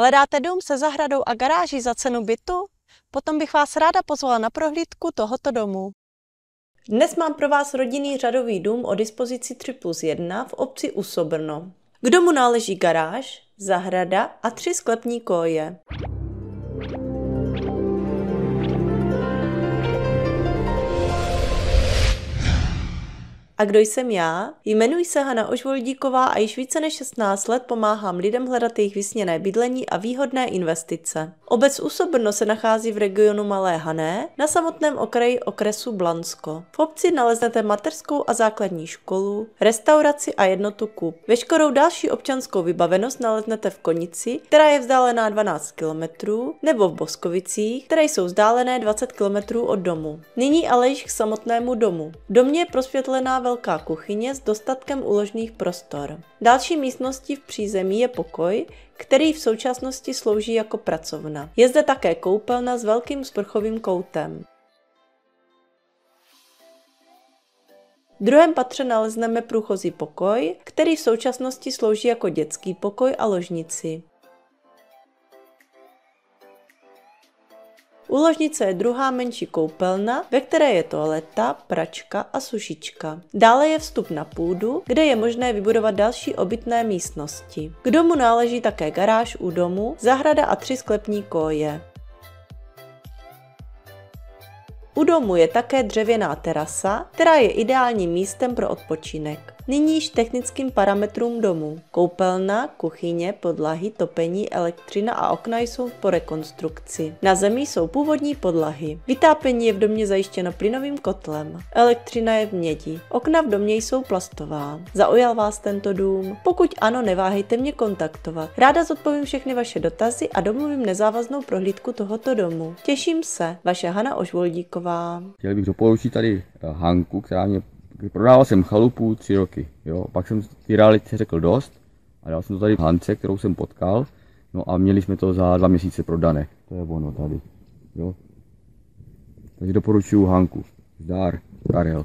Hledáte dům se zahradou a garáží za cenu bytu? Potom bych vás ráda pozvala na prohlídku tohoto domu. Dnes mám pro vás rodinný řadový dům o dispozici 3 plus 1 v obci Usobrno. K domu náleží garáž, zahrada a tři sklepní koje. A kdo jsem já? Jmenuji se Hana Ožvoldíková a již více než 16 let pomáhám lidem hledat jejich vysněné bydlení a výhodné investice. Obec Usobrno se nachází v regionu Malé Hané, na samotném okraji okresu Blansko. V obci naleznete mateřskou a základní školu, restauraci a jednotu KUP. Veškerou další občanskou vybavenost naleznete v Konici, která je vzdálená 12 km, nebo v Boskovicích, které jsou vzdálené 20 km od domu. Nyní ale již k samotnému domu. Domě je prosvětlená velká kuchyně s dostatkem uložných prostor. Další místností v přízemí je pokoj, který v současnosti slouží jako pracovna. Je zde také koupelna s velkým sprchovým koutem. V druhém patře nalezneme průchozí pokoj, který v současnosti slouží jako dětský pokoj a ložnici. U ložnice je druhá menší koupelna, ve které je toaleta, pračka a sušička. Dále je vstup na půdu, kde je možné vybudovat další obytné místnosti. K domu náleží také garáž u domu, zahrada a tři sklepní koje. U domu je také dřevěná terasa, která je ideálním místem pro odpočinek. Nyní již technickým parametrům domu. Koupelna, kuchyně, podlahy, topení, elektřina a okna jsou po rekonstrukci. Na zemi jsou původní podlahy. Vytápění je v domě zajištěno plynovým kotlem. Elektřina je v mědi. Okna v domě jsou plastová. Zaujal vás tento dům? Pokud ano, neváhejte mě kontaktovat. Ráda zodpovím všechny vaše dotazy a domluvím nezávaznou prohlídku tohoto domu. Těším se, vaše Hana Ožvoldíková. Chtěl bych doporučit tady Hanku, která mě Prodával jsem chalupu tři roky, jo. Pak jsem ty realitě řekl dost a dal jsem to tady v Hance, kterou jsem potkal. No a měli jsme to za dva měsíce prodané. To je ono tady, jo. Takže doporučuju Hanku. Zdar, Karel.